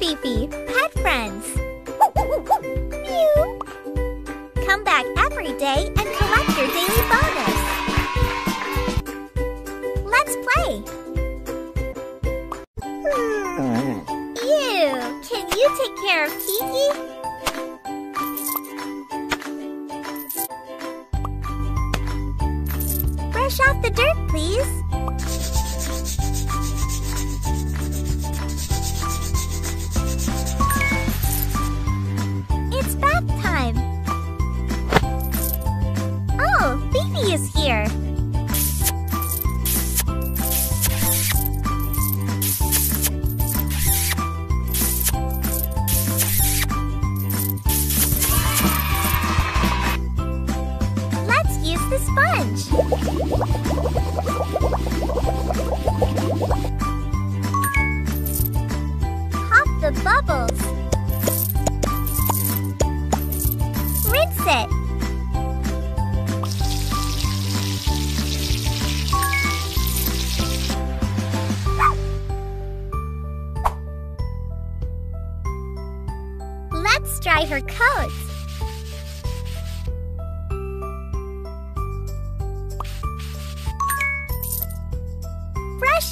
Fifi, pet friends. Come back every day and collect your daily bonus. Let's play. Ew, can you take care of Kiki? Brush off the dirt, please.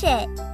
It.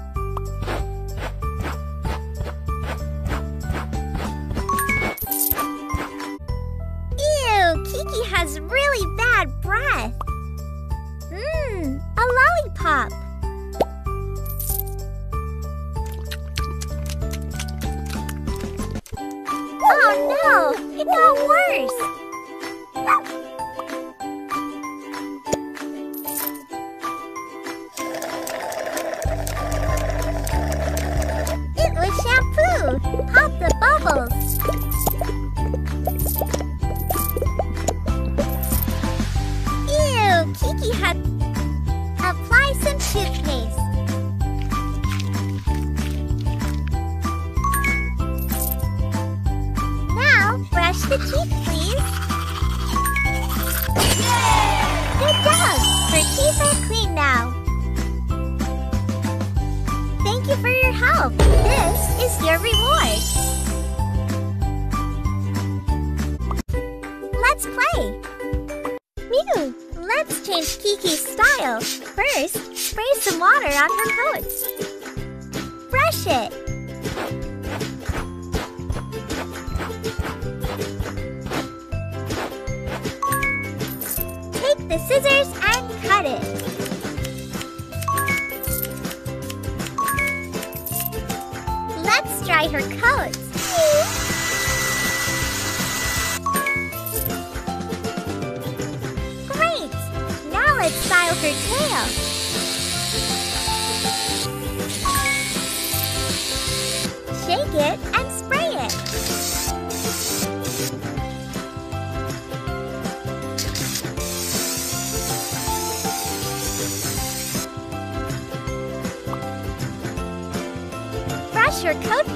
Your reward. Let's play. Mew, let's change Kiki's style. First, spray some water on her coat. Brush it. Take the scissors Dry her coat. Great! Now let's style her tail. Shake it and spray it. Brush your coat,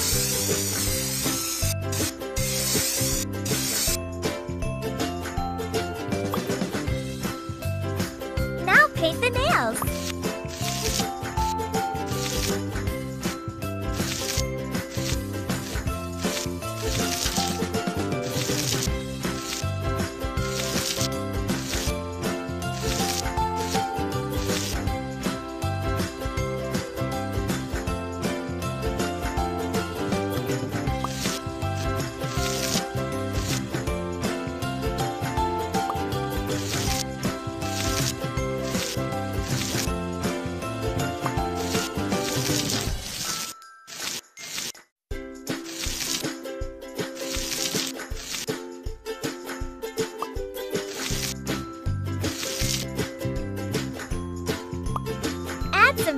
Now paint the nails.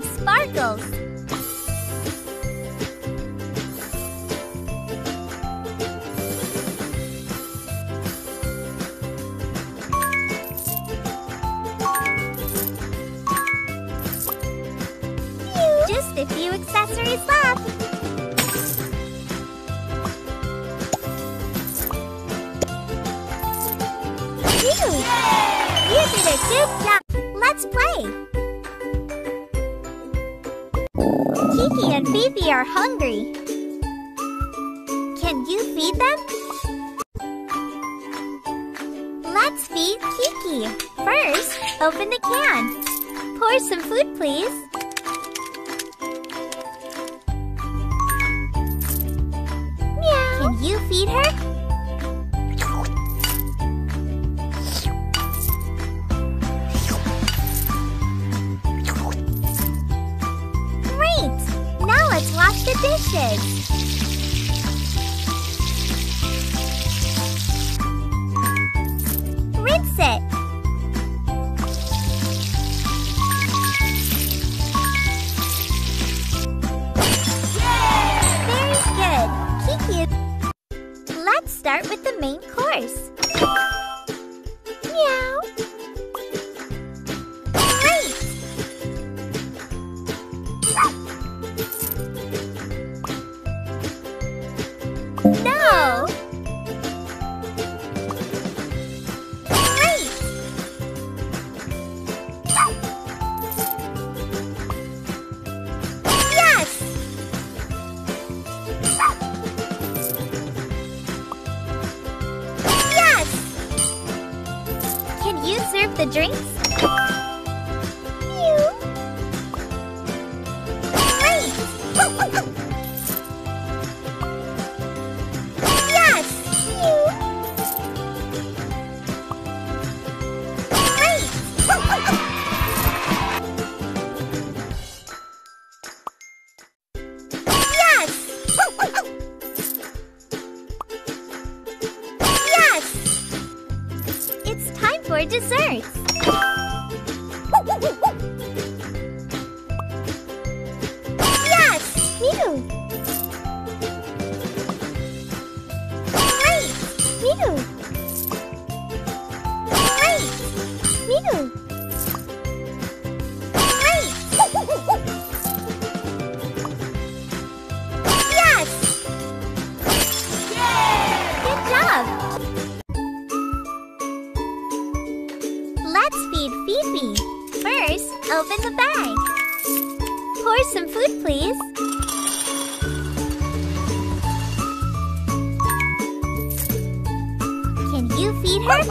sparkles. Just a few accessories left. Yay! You did a good job. Let's play. Kiki and Fifi are hungry. Can you feed them? Let's feed Kiki. First, open the can. Pour some food, please. Meow. Can you feed her? Wash the dishes. Rinse it. You serve the drinks? Desserts. open the bag. Pour some food, please. Can you feed her?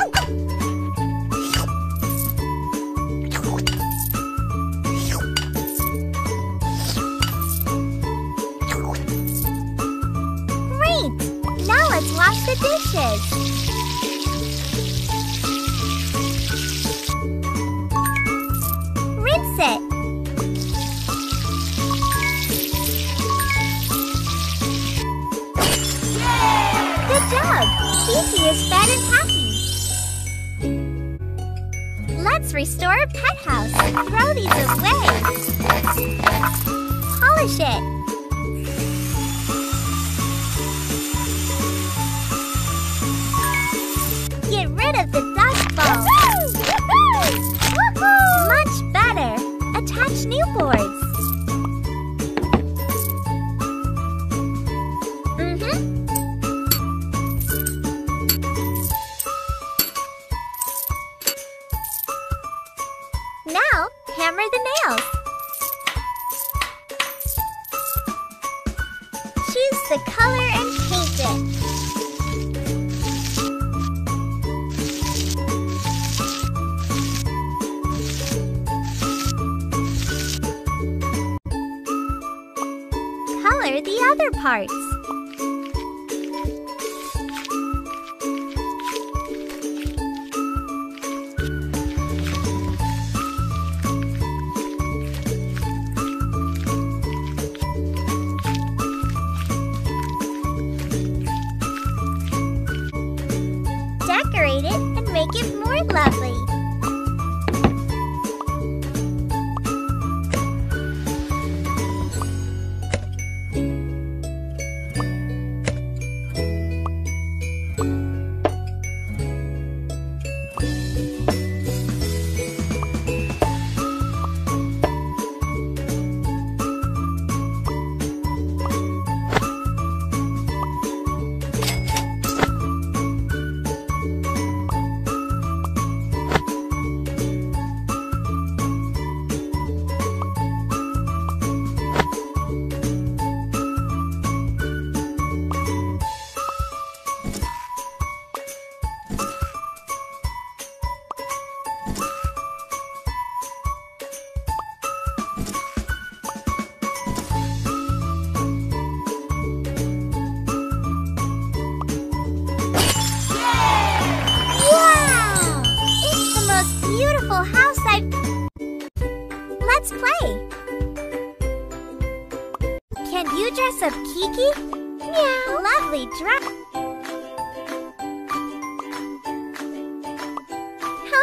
Great! Now let's wash the dishes. Fifi is fed and happy. Let's restore a pet house. Throw these away. Polish it. Hammer the nails. Choose the color and paint it. Color the other parts.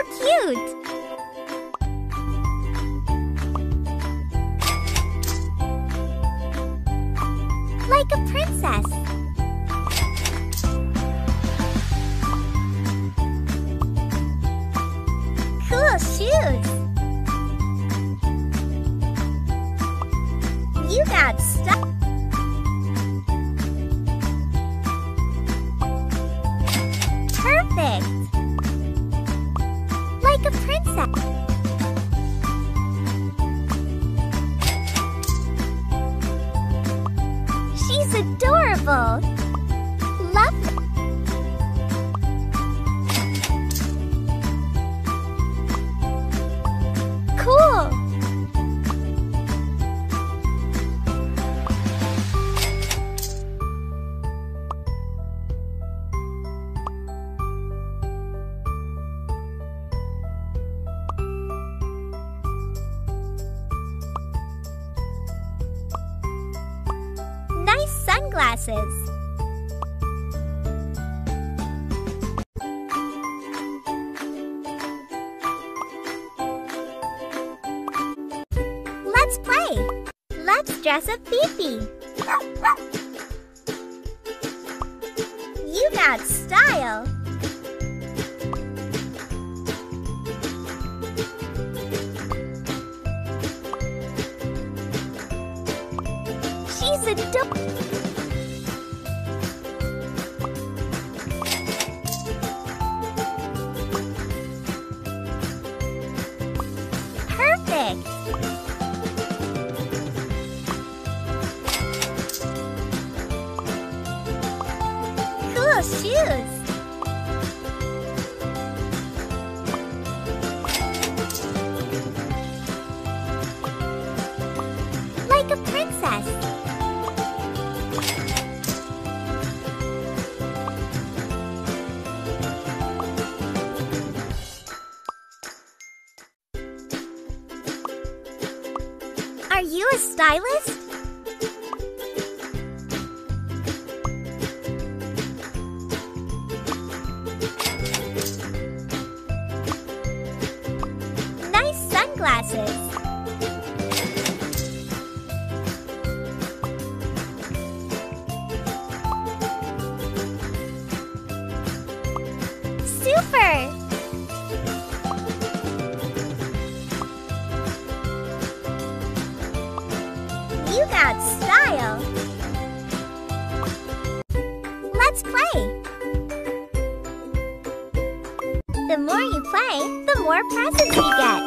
Cute! Sunglasses. Let's play. Let's dress up Fifi. You got style. She's a Perfect. Shoes. Like a princess. Are you a stylist? You got style. Let's play. The more you play, the more presents you get.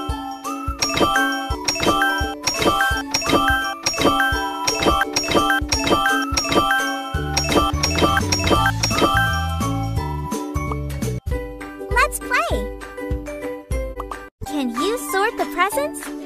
Let's play. Can you sort the presents?